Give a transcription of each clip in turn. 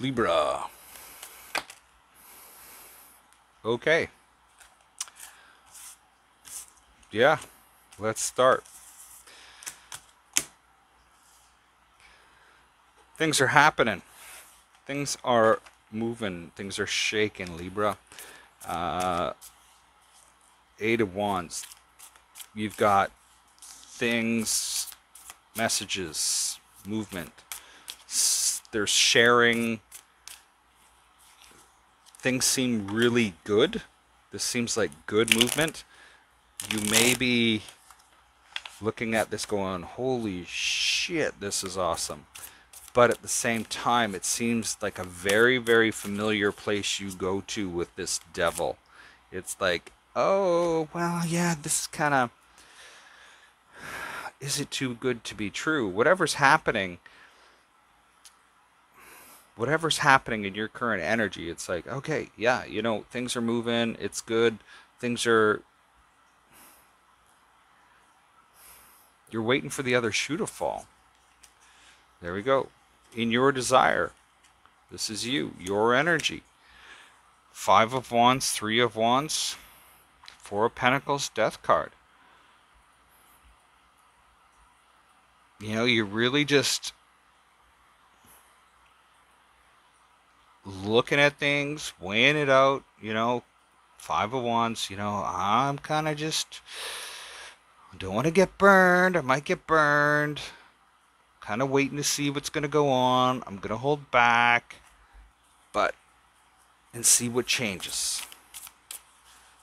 Libra. Okay. Yeah, let's start. Things are happening. Things are moving. Things are shaking, Libra. Uh, Eight of Wands. You've got things, messages, movement. There's sharing. Things seem really good. This seems like good movement. You may be looking at this going, holy shit, this is awesome. But at the same time, it seems like a very, very familiar place you go to with this devil. It's like, oh, well, yeah, this is kind of. Is it too good to be true? Whatever's happening, whatever's happening in your current energy, it's like, okay, yeah, you know, things are moving, it's good, things are. You're waiting for the other shoe to fall. There we go. In your desire. This is you, your energy. Five of Wands, Three of Wands, Four of Pentacles, Death card. You know, you're really just looking at things, weighing it out, you know, five of wands, you know, I'm kind of just don't want to get burned. I might get burned. Kind of waiting to see what's going to go on. I'm going to hold back, but and see what changes.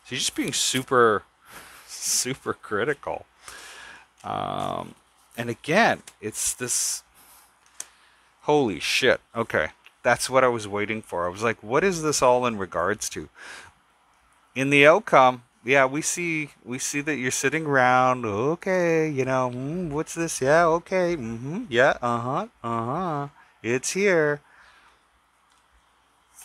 So you're just being super, super critical. Um, and again, it's this. Holy shit. Okay. That's what I was waiting for. I was like, what is this all in regards to? In the outcome, yeah, we see we see that you're sitting around. Okay, you know, mm, what's this? Yeah, okay, mm-hmm, yeah, uh huh, uh huh. It's here.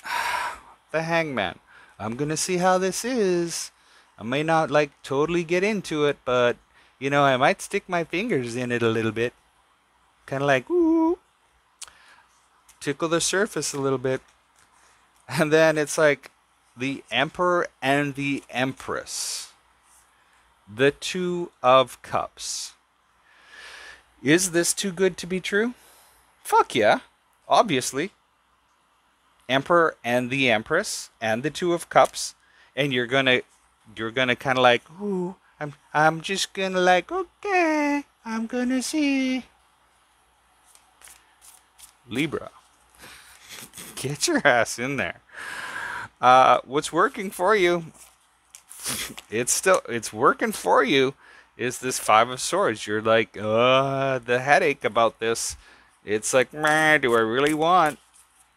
the Hangman. I'm gonna see how this is. I may not like totally get into it, but you know, I might stick my fingers in it a little bit. Kind of like, ooh, tickle the surface a little bit. And then it's like the Emperor and the Empress. The Two of Cups. Is this too good to be true? Fuck yeah. Obviously. Emperor and the Empress and the Two of Cups, and you're gonna you're gonna kind of like, ooh, I'm I'm just gonna like, okay, I'm gonna see. Libra, get your ass in there. Uh, what's working for you? It's still it's working for you. Is this Five of Swords? You're like, uh, the headache about this. It's like, man, do I really want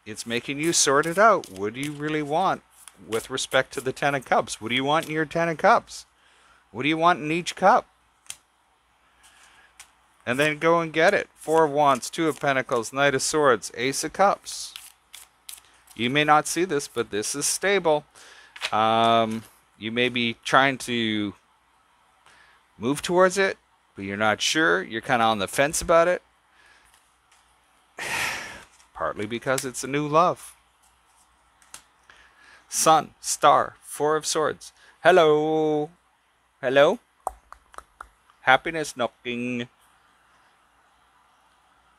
it's making you sort it out. What do you really want with respect to the Ten of Cups? What do you want in your Ten of Cups? What do you want in each cup? And then go and get it. Four of Wands, Two of Pentacles, Knight of Swords, Ace of Cups. You may not see this, but this is stable. Um, you may be trying to move towards it, but you're not sure. You're kind of on the fence about it partly because it's a new love. Sun, star, four of swords. Hello. Hello. Happiness knocking.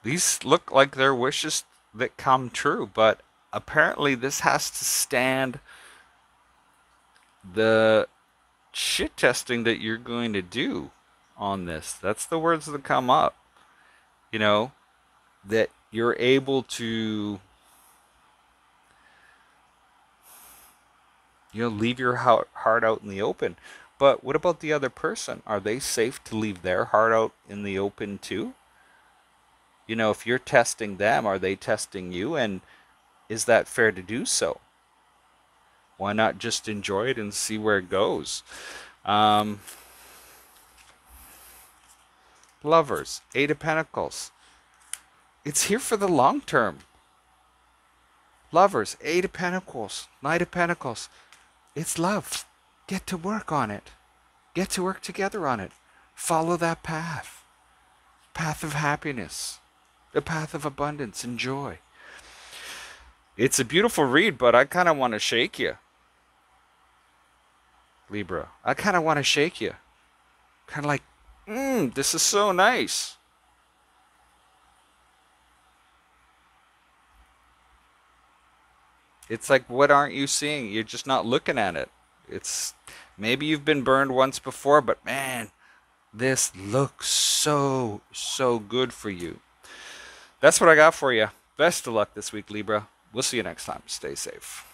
These look like they're wishes that come true, but apparently this has to stand the shit testing that you're going to do on this. That's the words that come up. You know, that you're able to you know leave your heart out in the open but what about the other person are they safe to leave their heart out in the open too you know if you're testing them are they testing you and is that fair to do so why not just enjoy it and see where it goes um, lovers eight of pentacles it's here for the long term. Lovers, Eight of Pentacles, Knight of Pentacles. It's love. Get to work on it. Get to work together on it. Follow that path. Path of happiness. The path of abundance and joy. It's a beautiful read, but I kind of want to shake you. Libra. I kind of want to shake you. Kind of like, mmm, this is so nice. It's like, what aren't you seeing? You're just not looking at it. It's maybe you've been burned once before, but man, this looks so, so good for you. That's what I got for you. Best of luck this week, Libra. We'll see you next time. Stay safe.